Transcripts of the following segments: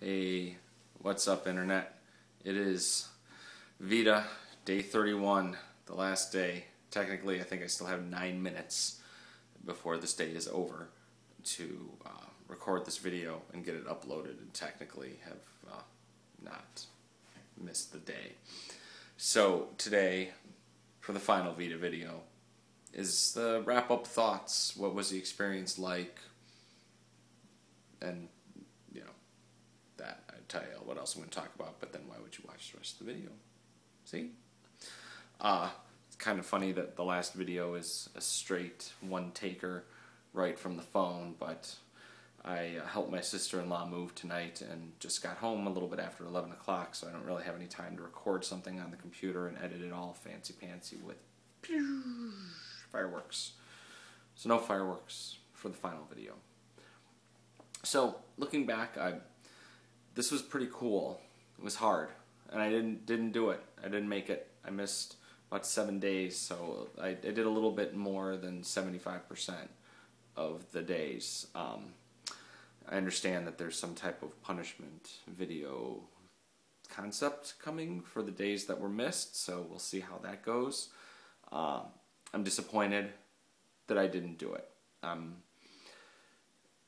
Hey, what's up, Internet? It is VEDA, day 31, the last day. Technically, I think I still have nine minutes before this day is over to uh, record this video and get it uploaded, and technically have uh, not missed the day. So, today, for the final VEDA video, is the wrap up thoughts. What was the experience like? And tell you what else I'm going to talk about, but then why would you watch the rest of the video? See? Uh, it's kind of funny that the last video is a straight one taker right from the phone, but I uh, helped my sister-in-law move tonight and just got home a little bit after 11 o'clock, so I don't really have any time to record something on the computer and edit it all fancy-pantsy with fireworks. So no fireworks for the final video. So looking back, I this was pretty cool. It was hard, and I didn't didn't do it. I didn't make it. I missed about seven days, so I, I did a little bit more than seventy five percent of the days. Um, I understand that there's some type of punishment video concept coming for the days that were missed, so we'll see how that goes. Uh, I'm disappointed that I didn't do it. Um,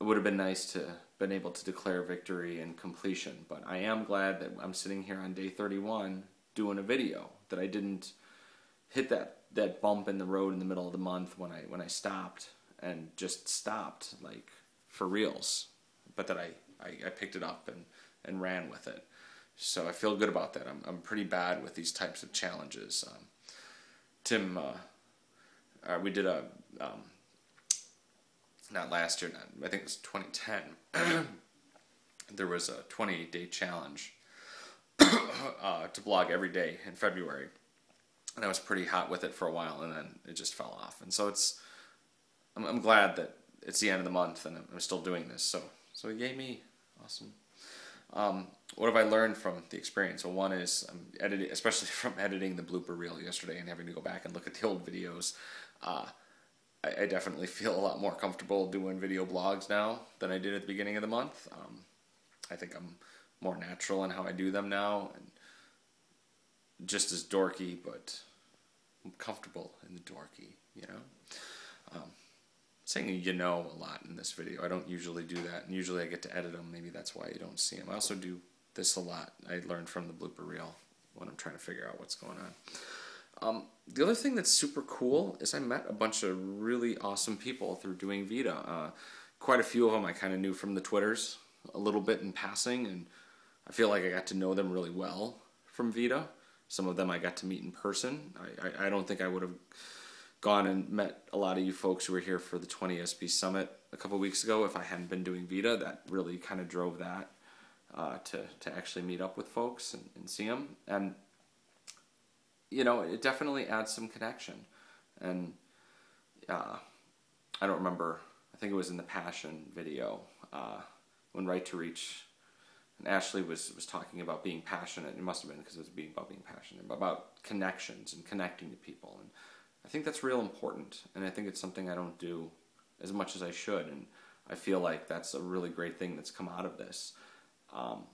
it would have been nice to been able to declare victory and completion. But I am glad that I'm sitting here on day 31 doing a video that I didn't hit that that bump in the road in the middle of the month when I when I stopped and just stopped like for reals. But that I, I, I picked it up and, and ran with it. So I feel good about that. I'm I'm pretty bad with these types of challenges. Um, Tim, uh, uh, we did a um, not last year, not, I think it was 2010, there was a 28 day challenge uh, to blog every day in February. And I was pretty hot with it for a while, and then it just fell off. And so it's, I'm, I'm glad that it's the end of the month and I'm still doing this. So, so yay me, awesome. Um, what have I learned from the experience? Well, one is I'm editing, especially from editing the blooper reel yesterday and having to go back and look at the old videos. Uh, I, I, definitely feel a lot more comfortable doing video blogs now than I did at the beginning of the month. Um, I think I'm more natural in how I do them now, and just as dorky, but I'm comfortable in the dorky, you know. Um, saying you know a lot in this video. I don't usually do that, and usually I get to edit them. Maybe that's why you don't see them. I also do this a lot. I learned from the blooper reel when I'm trying to figure out what's going on. Um, the other thing that's super cool is I met a bunch of really awesome people through doing VEDA. Uh, quite a few of them I kind of knew from the Twitters a little bit in passing, and I feel like I got to know them really well from VEDA. Some of them I got to meet in person. I, I, I don't think I would have gone and met a lot of you folks who were here for the 20SB Summit a couple weeks ago if I hadn't been doing VEDA. That really kind of drove that uh, to, to actually meet up with folks and, and see them. And you know, it definitely adds some connection. And uh, I don't remember, I think it was in the Passion video uh, when Right to Reach, and Ashley was, was talking about being passionate. It must have been because it was being about being passionate, about connections and connecting to people. And I think that's real important. And I think it's something I don't do as much as I should. And I feel like that's a really great thing that's come out of this. Um,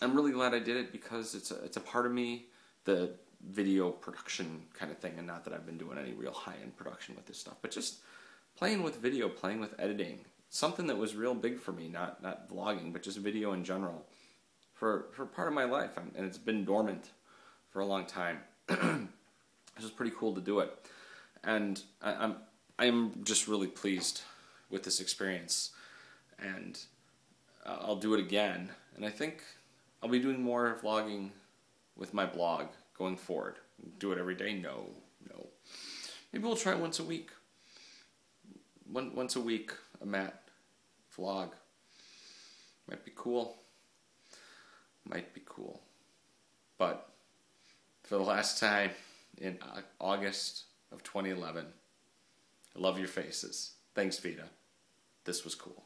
I'm really glad I did it because it's a, it's a part of me. The video production kind of thing, and not that I've been doing any real high end production with this stuff, but just playing with video, playing with editing, something that was real big for me, not not vlogging, but just video in general, for for part of my life, and it's been dormant for a long time. it was pretty cool to do it, and I, I'm I'm just really pleased with this experience, and uh, I'll do it again, and I think I'll be doing more vlogging with my blog going forward. Do it every day? No, no. Maybe we'll try once a week. One, once a week, a Matt vlog. Might be cool. Might be cool. But for the last time in August of 2011, I love your faces. Thanks, VEDA. This was cool.